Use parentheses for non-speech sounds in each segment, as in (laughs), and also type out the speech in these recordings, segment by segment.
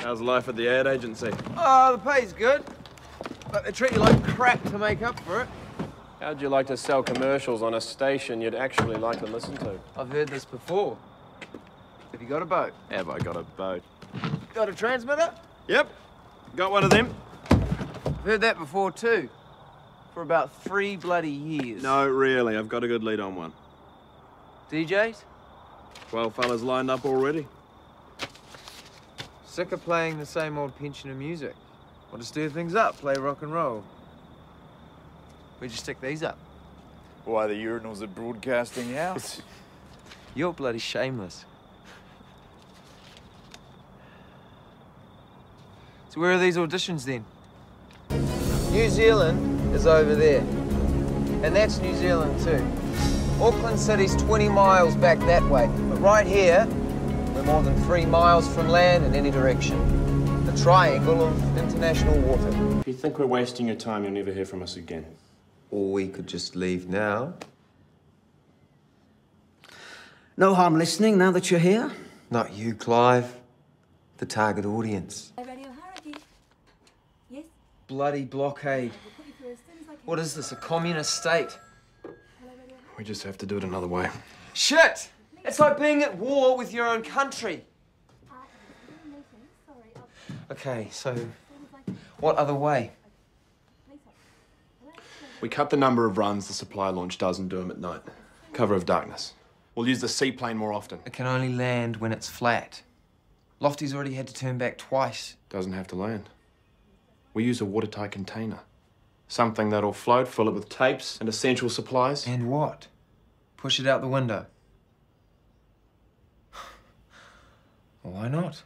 How's life at the ad agency? Oh, the pay's good. But they treat you like crap to make up for it. How'd you like to sell commercials on a station you'd actually like to listen to? I've heard this before. Have you got a boat? Have I got a boat? Got a transmitter? Yep. Got one of them? I've heard that before too. For about three bloody years. No, really. I've got a good lead on one. DJs? Twelve fellas lined up already. Sick of playing the same old pensioner music. Want to stir things up, play rock and roll. Where'd you stick these up? Why, the urinals at Broadcasting House? (laughs) You're bloody shameless. So where are these auditions then? New Zealand is over there. And that's New Zealand too. Auckland City's 20 miles back that way. But right here, we're more than three miles from land in any direction. The triangle of international water. If you think we're wasting your time, you'll never hear from us again. Or we could just leave now. No harm listening now that you're here. Not you, Clive. The target audience. Radio Harrogate. Yes, Bloody blockade. we'll put you through as soon as I can. What is this, a communist state? We just have to do it another way. Shit! It's like being at war with your own country. Harrogate. I'm in a meeting. Sorry. I'll, Okay, so as soon as I can. what other way? Please hold. Hello? We cut the number of runs the supply launch does and do them at night. Cover of darkness. We'll use the seaplane more often. It can only land when it's flat. Lofty's already had to turn back twice. Doesn't have to land. We use a watertight container. Something that'll float, fill it with tapes and essential supplies. And what? Push it out the window. Why not?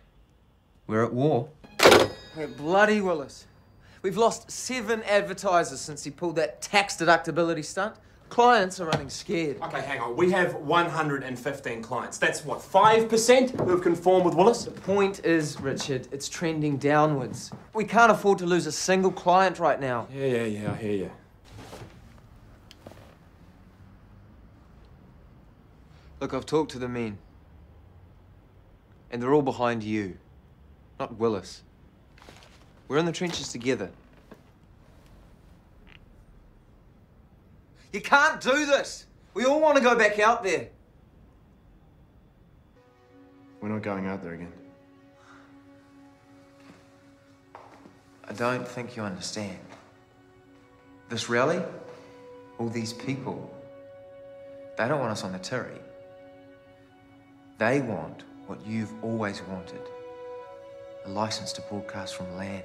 We're at war. We're bloody Willis. We've lost seven advertisers since he pulled that tax deductibility stunt. Clients are running scared. Okay, hang on. We have 115 clients. That's what, 5% who have conformed with Willis? The point is, Richard, it's trending downwards. We can't afford to lose a single client right now. Yeah, yeah, yeah, I hear you. Look, I've talked to the men. And they're all behind you, not Willis. We're in the trenches together. You can't do this! We all want to go back out there. We're not going out there again. I don't think you understand. This rally, all these people, they don't want us on the Tiri. They want what you've always wanted a license to broadcast from land.